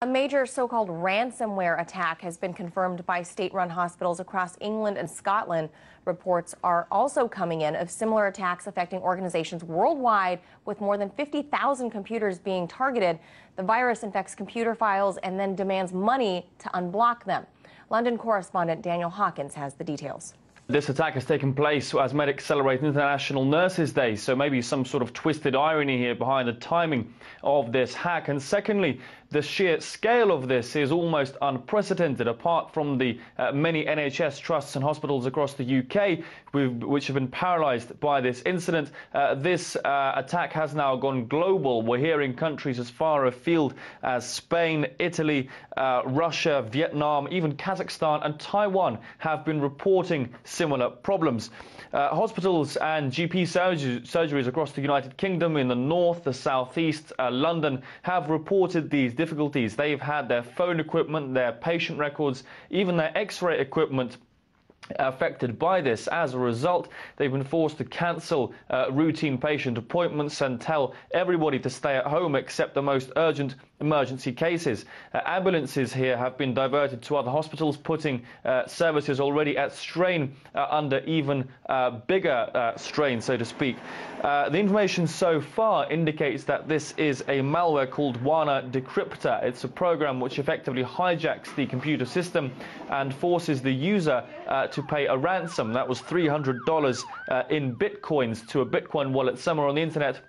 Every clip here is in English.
A major so-called ransomware attack has been confirmed by state-run hospitals across England and Scotland. Reports are also coming in of similar attacks affecting organizations worldwide with more than 50,000 computers being targeted. The virus infects computer files and then demands money to unblock them. London correspondent Daniel Hawkins has the details. This attack has taken place as medics celebrate International Nurses Day, so maybe some sort of twisted irony here behind the timing of this hack. And secondly, the sheer scale of this is almost unprecedented. Apart from the uh, many NHS trusts and hospitals across the UK which have been paralysed by this incident, uh, this uh, attack has now gone global. We're hearing countries as far afield as Spain, Italy, uh, Russia, Vietnam, even Kazakhstan and Taiwan have been reporting similar problems. Uh, hospitals and GP surg surgeries across the United Kingdom in the north, the southeast, uh, London have reported these difficulties. They've had their phone equipment, their patient records, even their x-ray equipment affected by this. As a result, they've been forced to cancel uh, routine patient appointments and tell everybody to stay at home except the most urgent emergency cases. Uh, ambulances here have been diverted to other hospitals, putting uh, services already at strain uh, under even uh, bigger uh, strain, so to speak. the information so far indicates that this is a malware called WANA Decryptor. It's a program which effectively hijacks the computer system and forces the user to pay a ransom. That was $300 uh, in bitcoins to a Bitcoin wallet somewhere on the internet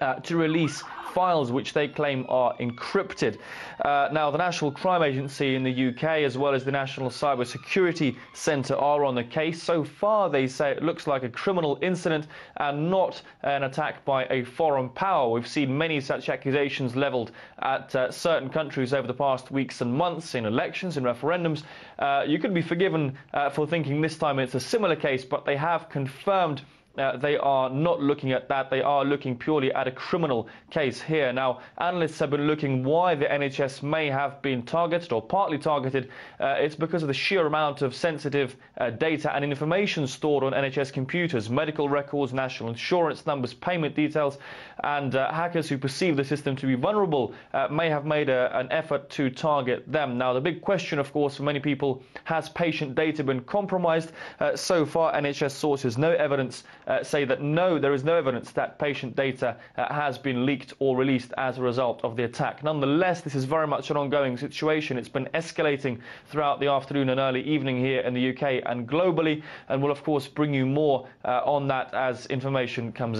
uh, to release files which they claim are encrypted. Uh, now, the National Crime Agency in the UK, as well as the National Cyber Security Centre, are on the case. So far, they say it looks like a criminal incident and not an attack by a foreign power. We've seen many such accusations levelled at uh, certain countries over the past weeks and months in elections, in referendums. Uh, you could be forgiven uh, for thinking this time it's a similar case, but they have confirmed uh, they are not looking at that. They are looking purely at a criminal case here. Now, analysts have been looking why the NHS may have been targeted or partly targeted. Uh, it's because of the sheer amount of sensitive uh, data and information stored on NHS computers, medical records, national insurance numbers, payment details, and uh, hackers who perceive the system to be vulnerable uh, may have made a, an effort to target them. Now, the big question, of course, for many people, has patient data been compromised? Uh, so far, NHS sources no evidence say that no, there is no evidence that patient data uh, has been leaked or released as a result of the attack. Nonetheless, this is very much an ongoing situation. It's been escalating throughout the afternoon and early evening here in the UK and globally, and we'll, of course, bring you more uh, on that as information comes in.